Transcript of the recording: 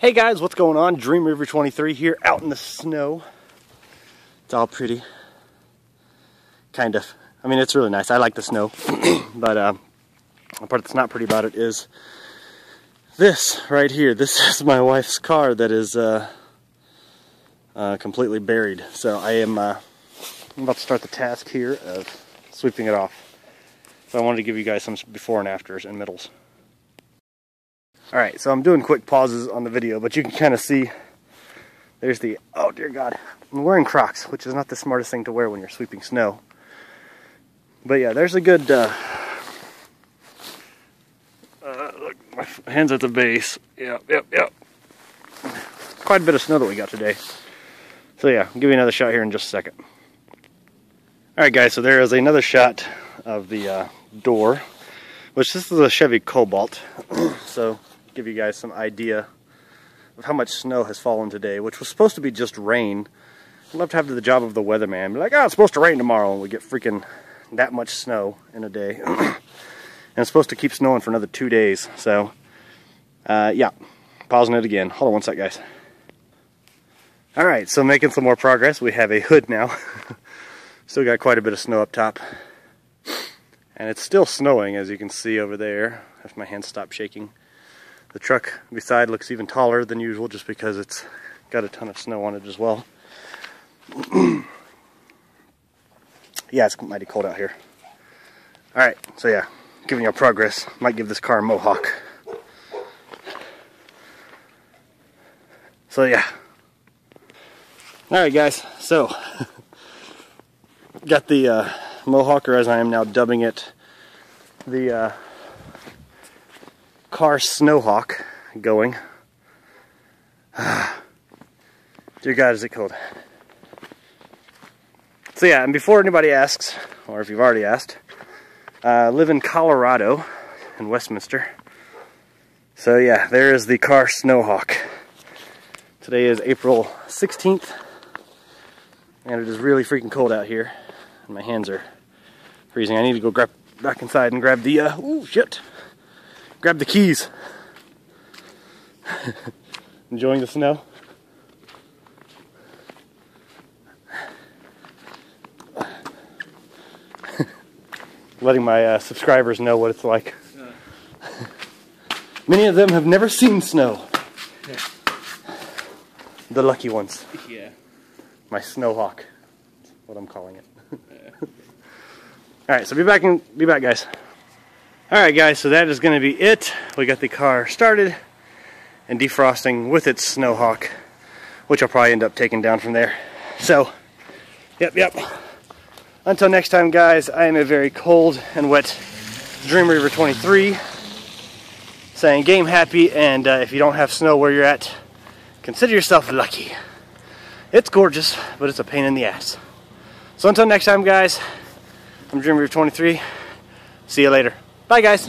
Hey guys, what's going on? Dreamreaver 23 here out in the snow. It's all pretty. Kind of. I mean, it's really nice. I like the snow. but uh, the part that's not pretty about it is this right here. This is my wife's car that is uh, uh, completely buried. So I am uh, I'm about to start the task here of sweeping it off. So I wanted to give you guys some before and afters and middles. Alright, so I'm doing quick pauses on the video, but you can kind of see there's the, oh dear God, I'm wearing Crocs, which is not the smartest thing to wear when you're sweeping snow. But yeah, there's a good, uh, uh, look, my hand's at the base. Yep, yep, yep. Quite a bit of snow that we got today. So yeah, I'll give you another shot here in just a second. Alright guys, so there is another shot of the uh, door, which this is a Chevy Cobalt. so give you guys some idea of how much snow has fallen today, which was supposed to be just rain. I'd love to have the job of the weatherman. Be like, oh, it's supposed to rain tomorrow, and we get freaking that much snow in a day. and it's supposed to keep snowing for another two days. So, uh, yeah, pausing it again. Hold on one sec, guys. All right, so making some more progress. We have a hood now. still got quite a bit of snow up top. And it's still snowing, as you can see over there, if my hands stop shaking. The truck beside looks even taller than usual just because it's got a ton of snow on it as well. yeah, it's mighty cold out here. Alright, so yeah, giving a progress. Might give this car a mohawk. So yeah. Alright guys, so got the uh, mohawk, or as I am now dubbing it, the uh, car Snowhawk going. Dear God, is it cold. So yeah, and before anybody asks, or if you've already asked, uh, live in Colorado, in Westminster. So yeah, there is the car Snowhawk. Today is April 16th, and it is really freaking cold out here, and my hands are freezing. I need to go grab back inside and grab the, uh, oh shit, grab the keys. Enjoying the snow? Letting my uh, subscribers know what it's like. Many of them have never seen snow. Yeah. The lucky ones. Yeah. My snowhawk. That's what I'm calling it. Yeah. Alright, so be back and be back guys. Alright guys, so that is going to be it. We got the car started and defrosting with its Snowhawk, which I'll probably end up taking down from there. So, yep, yep. Until next time guys, I am a very cold and wet Dreamreaver 23 saying game happy and uh, if you don't have snow where you're at, consider yourself lucky. It's gorgeous, but it's a pain in the ass. So until next time guys, I'm Dreamreaver 23. See you later. Bye, guys.